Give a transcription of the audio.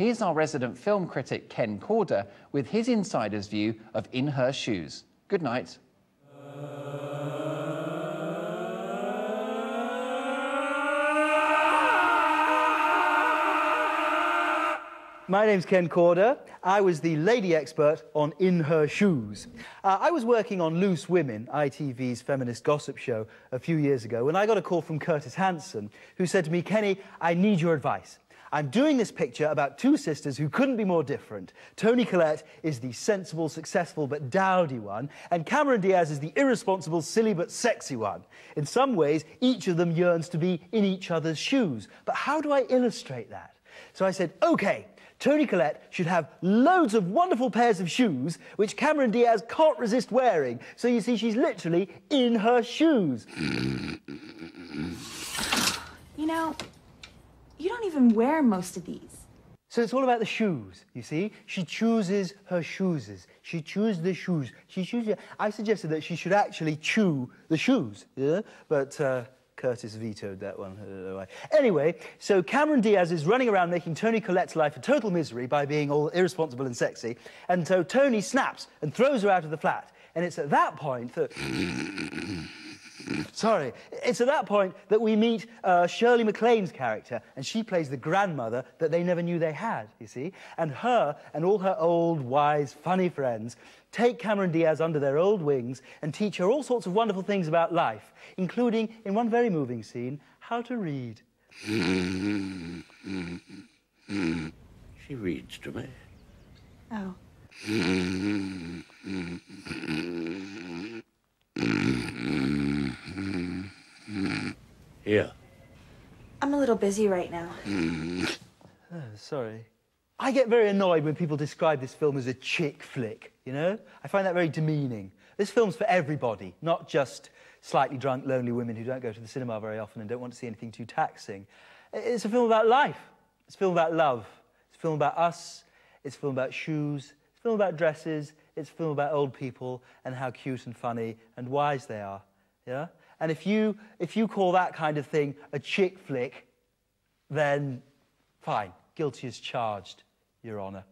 Here's our resident film critic, Ken Korda, with his insider's view of In Her Shoes. Good night. My name's Ken Korda. I was the lady expert on In Her Shoes. Uh, I was working on Loose Women, ITV's feminist gossip show, a few years ago when I got a call from Curtis Hanson, who said to me, Kenny, I need your advice. I'm doing this picture about two sisters who couldn't be more different. Toni Collette is the sensible, successful, but dowdy one, and Cameron Diaz is the irresponsible, silly, but sexy one. In some ways, each of them yearns to be in each other's shoes. But how do I illustrate that? So I said, OK, Toni Collette should have loads of wonderful pairs of shoes, which Cameron Diaz can't resist wearing. So you see, she's literally in her shoes. You know, even wear most of these. So it's all about the shoes, you see? She chooses her shoes. She chooses the shoes. She chooses... I suggested that she should actually chew the shoes, yeah? But, uh, Curtis vetoed that one. Why. Anyway, so Cameron Diaz is running around making Toni Collette's life a total misery by being all irresponsible and sexy. And so Toni snaps and throws her out of the flat. And it's at that point that... Sorry. It's at that point that we meet uh, Shirley MacLaine's character, and she plays the grandmother that they never knew they had, you see? And her and all her old, wise, funny friends take Cameron Diaz under their old wings and teach her all sorts of wonderful things about life, including, in one very moving scene, how to read. She reads to me. Oh. Here. I'm a little busy right now. Hmm. Oh, sorry. I get very annoyed when people describe this film as a chick flick, you know? I find that very demeaning. This film's for everybody, not just slightly drunk, lonely women who don't go to the cinema very often and don't want to see anything too taxing. It's a film about life. It's a film about love. It's a film about us. It's a film about shoes. It's a film about dresses. It's a film about old people and how cute and funny and wise they are. Yeah? And if you, if you call that kind of thing a chick flick, then fine, guilty as charged, Your Honour.